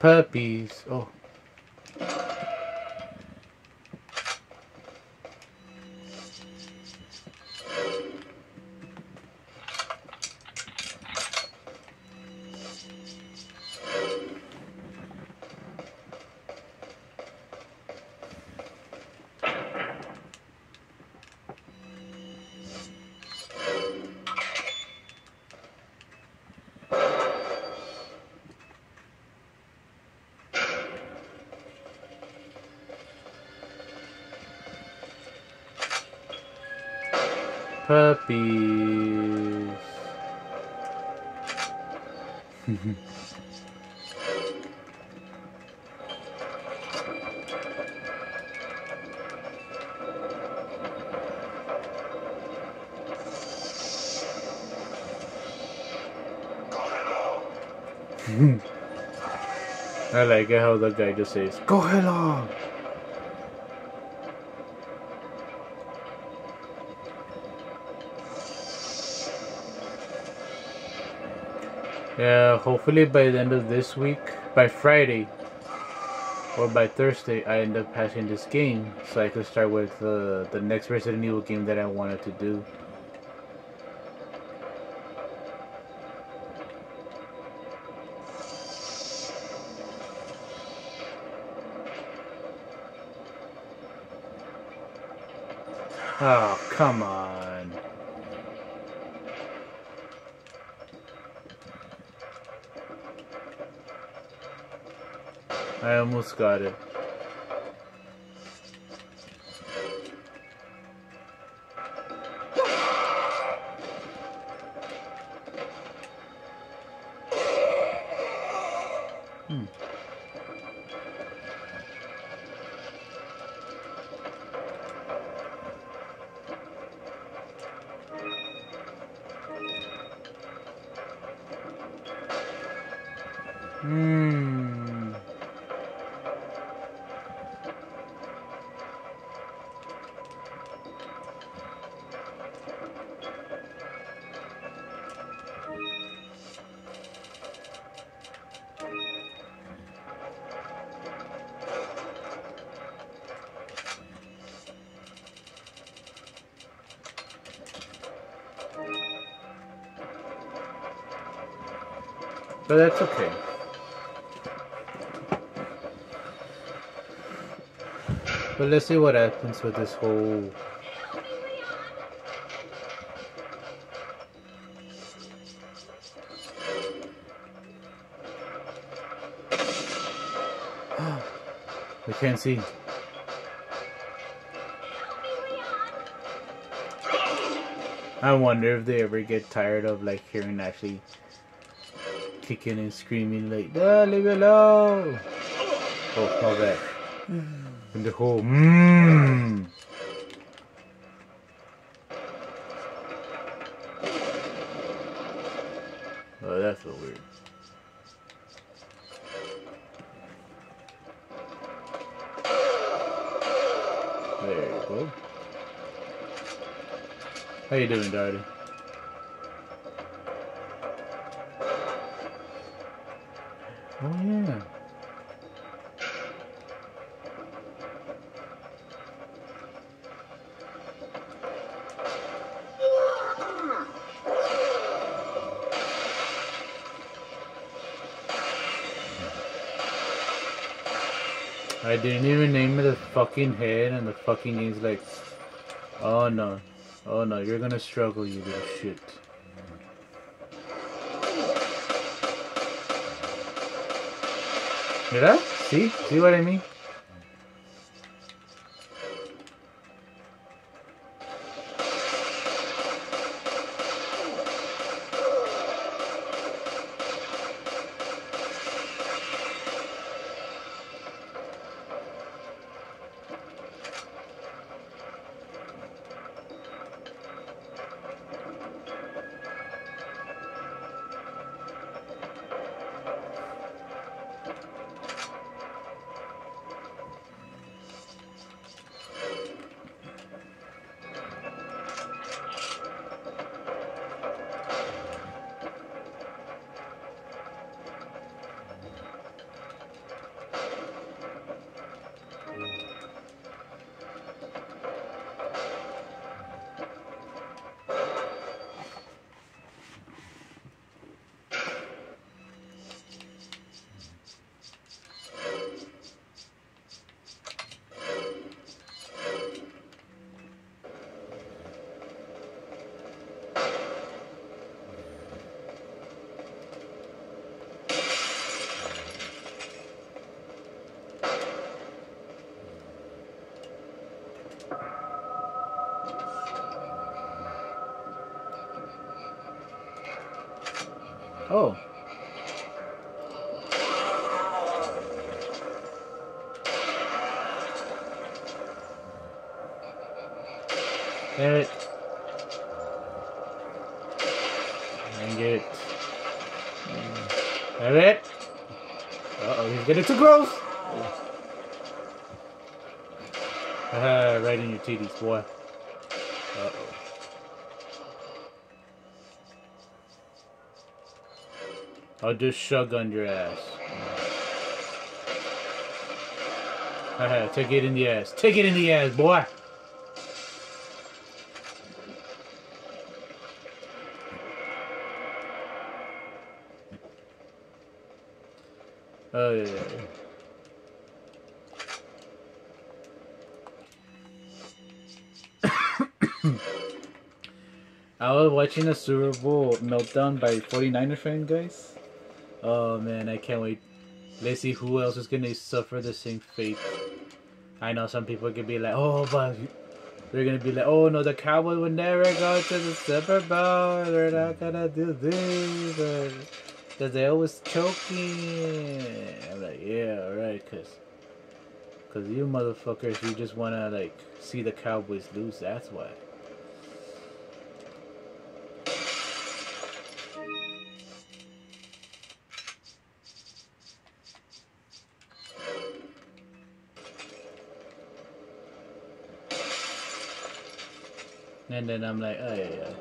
Puppies. Oh. Puppies. I like how the guy just says, Go hello! Yeah, hopefully by the end of this week, by Friday, or by Thursday, I end up passing this game, so I can start with uh, the next Resident Evil game that I wanted to do. Oh, come on. I almost got it. Hmm. But that's okay. But let's see what happens with this whole We can't see. I wonder if they ever get tired of like hearing actually kicking and screaming like, ah, leave it alone. Oh, all that. And the whole mmm. Oh, that's so weird. There you go. How you doing, Darty? Oh yeah. I didn't even name it the fucking head and the fucking name's like Oh no. Oh no, you're gonna struggle, you little shit. Did I? See? See what Oh. Damn it. Dang it. Damn it. Uh-oh, he's getting too close. Ah, right in your titties, boy. I'll just shotgun your ass. Take it in the ass. Take it in the ass, boy. Oh, yeah, yeah. I was watching a Super Bowl meltdown by 49er fan guys. Oh man, I can't wait. Let's see who else is gonna suffer the same fate. I know some people could be like, oh, but they're gonna be like, oh no, the Cowboys would never go to the Super Bowl. They're not gonna do this. Because they always choking. I'm like, yeah, right, cause, cause you motherfuckers, you just wanna like see the Cowboys lose. That's why. And then I'm like, oh yeah, yeah.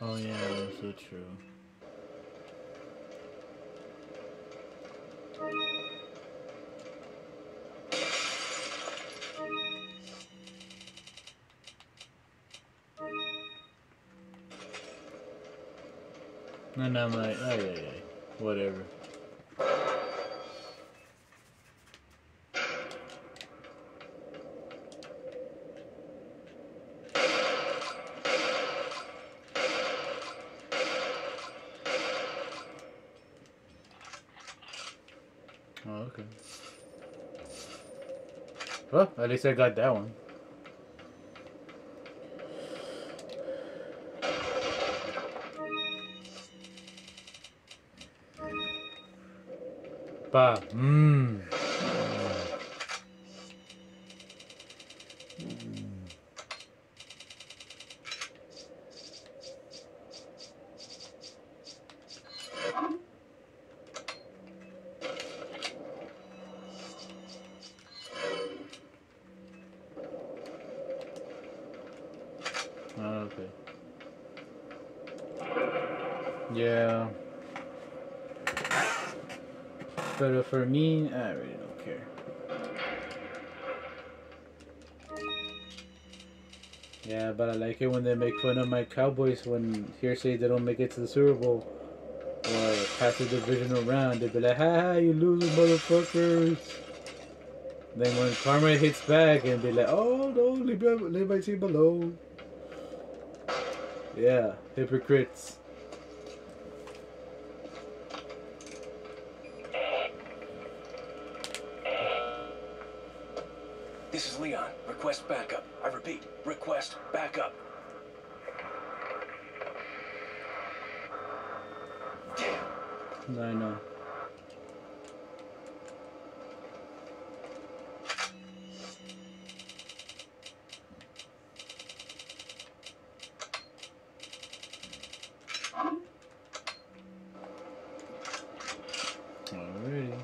Oh yeah, so true. And I'm like, oh yeah, yeah, whatever. Well, at least I got that one. Ba. Mmm. Okay. Yeah. But uh, for me, I really don't care. Yeah, but I like it when they make fun of my Cowboys when hearsay they don't make it to the Super Bowl or pass the divisional round. They be like, "Ha ha, you losing motherfuckers." Then when karma hits back and be like, "Oh no, leave leave my team alone." Yeah, hypocrites. This is Leon. Request backup. I repeat, request backup. Damn. I know. Alrighty.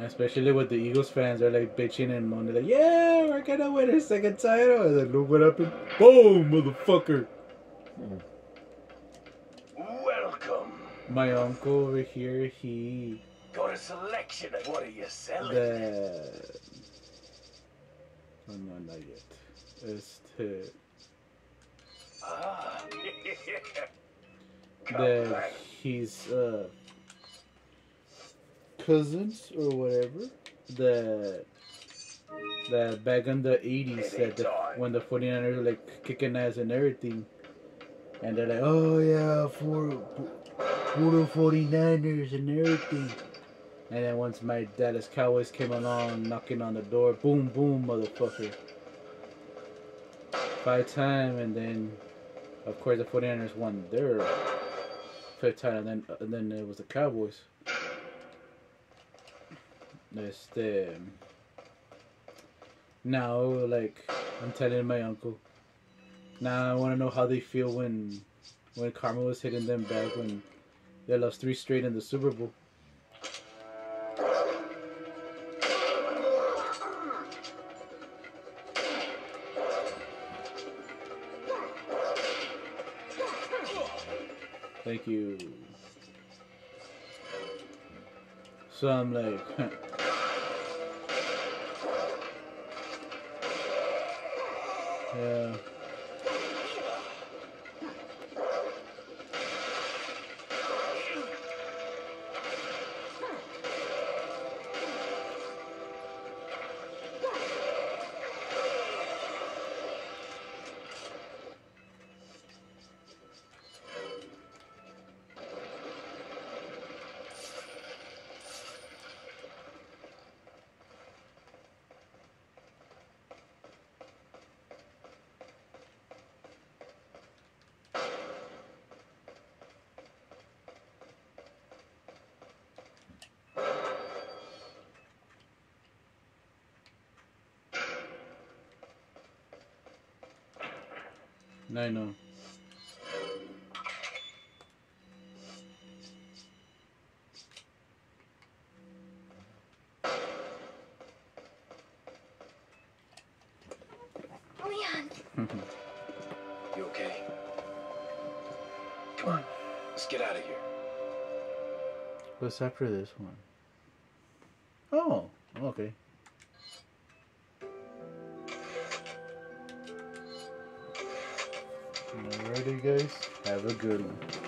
Especially with the Eagles fans they're like bitching and moaning like, yeah, we're gonna win our second title. And then look what happened. Boom, motherfucker. Welcome. My uncle over here, he Got a selection of what are you selling? the Oh, no, not yet. Ah. Come that back. he's uh, cousins or whatever that that back in the 80s that the, when the 49ers were like kicking ass and everything and they're like oh yeah for the 49ers and everything. And then once my Dallas Cowboys came along knocking on the door boom boom motherfucker. Five time and then of course the 49ers won their fifth time and then and then it was the Cowboys este now like I'm telling my uncle now I want to know how they feel when when Karma was hitting them back when they lost three straight in the Super Bowl Thank you. So I'm like, I know. Leon, You okay? Come on. Let's get out of here. What's after this one? Oh, okay. Alrighty, guys. Have a good one.